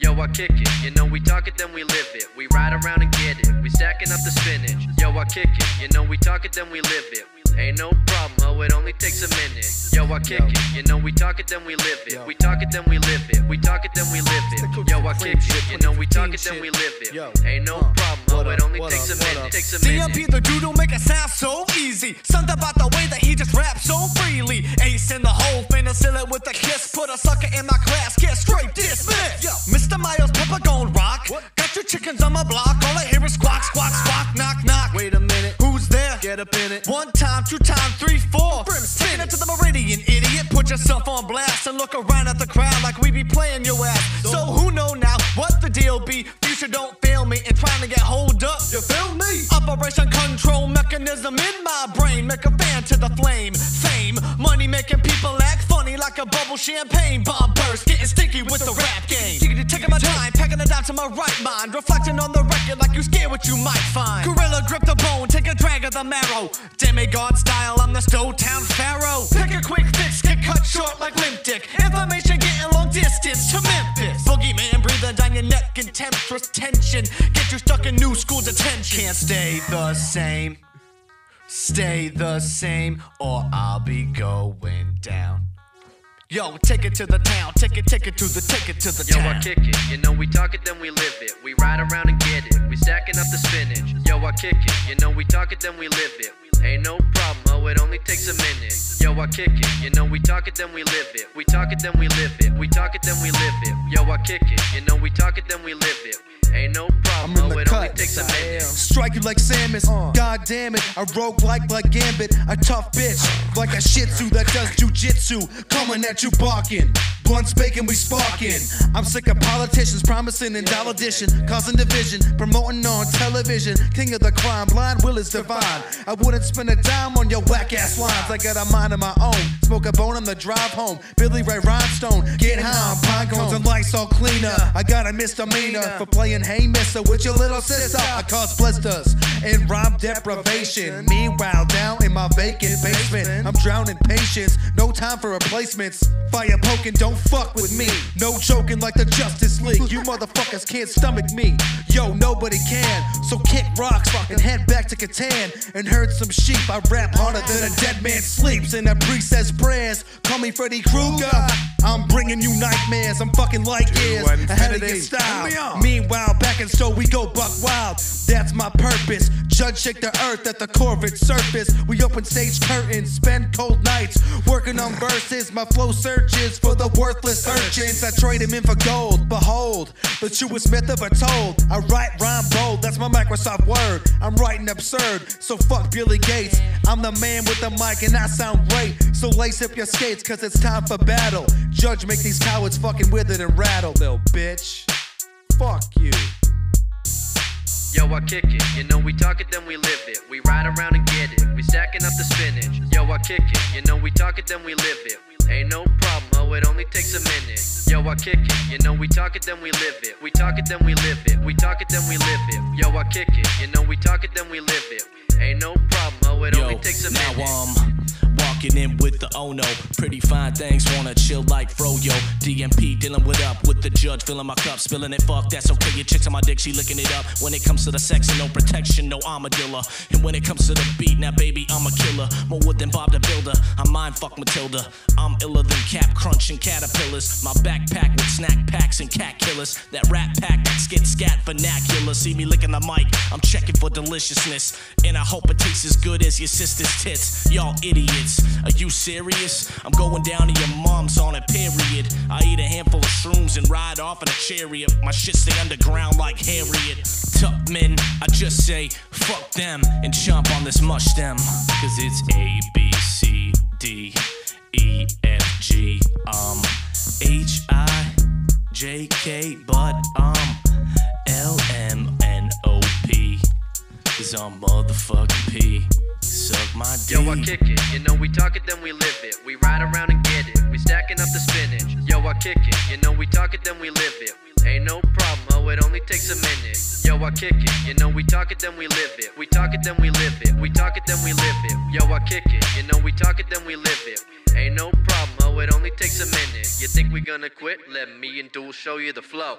Yo, I kick it. You know we talk it, then we live it. We ride around and get it. We stacking up the spinach. Yo, I kick it. You know we talk it, then we live it. Ain't no problem, oh, it only takes a minute. Yo, I kick it. You know we talk it, then we live it. We talk it, then we live it. We talk it, then we live it. Yo, I kick it. You know we talk it, then we live it. Ain't no problem, oh, it only takes a minute. Takes a minute. DMP the dude don't make it sound so easy. Something about the way that he just raps so freely. Ace in the hole, finna seal it with a kiss. Put a sucker in my class, get straight dismissed. Mr. get up in it. One time, two time, three, four. Taking it to the meridian, idiot. Put yourself on blast and look around at the crowd like we be playing your ass. So who know now what the deal be? Future don't fail me and trying to get hold up. You feel me? Operation control mechanism in my brain. Make a fan to the flame. Fame, money making people act funny like a bubble champagne. Bomb burst, getting sticky with the rap game. Taking my time, packing it down to my right mind. Reflecting on the record like you scared what you might find. Gorilla of the marrow. Demigod style, I'm the Stowtown Pharaoh. Pick a quick fix, get cut short like limp dick. Information getting long distance to Memphis. Boogeyman breathing down your neck in temptress tension. Get you stuck in new school detention. Can't stay the same. Stay the same, or I'll be going down. Yo, take it to the town, take it, take it to the, take it to the Yo, town. I kick it. You know we talk it, then we live it. We ride around and get it. We stacking up the spinach. I kick it. You know we talk it, then we live it. Ain't no problem, oh, it only takes a minute. Yo, I kick it. You know we talk it, then we live it. We talk it, then we live it. We talk it, then we live it. Yo, I kick it. You know we talk it, then we live it. Ain't no problem, I'm in oh, it only cut. takes a minute. Strike you like Samus. Uh. God damn it. A rogue like like Gambit. A tough bitch. Like a shih tzu that does jujitsu. Coming at you barking. Blunts baking, we sparking. I'm sick of politicians promising in dollar addition. Causing division. Promoting on television. King of the crime. Blind will is divine. I wouldn't spend a dime on your whack ass lines. I got a mind of my own. Smoke a bone on the drive home. Billy Ray Rhinestone. Get high on pine cones and Lysol cleaner. I got a misdemeanor for playing Hey Mister with your little sister. I cause blisters and rhyme deprivation. Meanwhile, down in my vacant basement, I'm drowning patience. No time for replacements. Fire poking, don't fuck with me. No joking like the Justice League. You motherfuckers can't stomach me. Yo, nobody can. So kick rocks and head back to Catan and herd some sheep. I rap harder than a dead man sleeps. And a priest says prayers. Call me Freddy Krueger. I'm bringing you nightmares. I'm fucking like ears ahead of your style. Meanwhile, back in store we go buck wild. That's my purpose. Judge shake the earth at the core of its surface. We open stage curtains, spend cold nights working on verses. My flow searches for the worthless urchins. I trade them in for gold. Behold, the truest myth ever told. I write rhyme bold. That's my Microsoft word. I'm writing absurd. So fuck Billy Gates. I'm the man with the mic and I sound great. So lace up your skates, cause it's time for battle. Judge, make these cowards fucking wither and rattle, little bitch. Fuck you. Yo, I kick it. You know we talk it, then we live it. We ride around and get it. We stacking up the spinach. Yo, I kick it. You know we talk it, then we live it. Ain't no problem, oh, it only takes a minute. Yo, I kick it. You know we talk it, then we live it. We talk it, then we live it. We talk it, then we live it. Yo, I kick it. You know we talk it, then we live it. Ain't no problem, oh, it only takes a now minute. um walking in with the oh no. Pretty fine things wanna chill like Froyo. DMP dealing with up with the judge filling my cup, spilling it. Fuck, that's okay. Your chicks on my dick, she licking it up. When it comes to the sex and no protection, no armadillo. And when it comes to the beat, now baby, I'm a killer. More wood than Bob the Builder. I'm mind fuck Matilda. I'm iller than cap crunching caterpillars. My backpack with snack packs and cat killers. That rat pack that skit scat vernacular. See me licking the mic, I'm checking for deliciousness. And I hope it tastes as good as your sister's tits. Y'all idiots, are you serious? I'm going down to your mom's on a period. I eat a handful of shrooms and ride off in a chariot. My shit stay underground like Harriet. Tough men, I just say fuck them and jump on this mush stem. Cause it's A, B, C, D, E, F, G, um, H, I, J, K, but um, L, M, N, O, P. Cause I'm motherfucking P. Suck my D. Yo, I kick it. You know we talk it, then we live it. We ride around and get it. We stacking up the spinach. Yo, I kick it. You know we talk it, then we live it. Ain't no problem, oh, it only takes a minute. Yo, I kick it, you know we talk it, then we live it. We talk it, then we live it. We talk it, then we live it. Yo, I kick it, you know we talk it, then we live it. Ain't no problem, oh, it only takes a minute. You think we gonna quit? Let me and Duel show you the flow.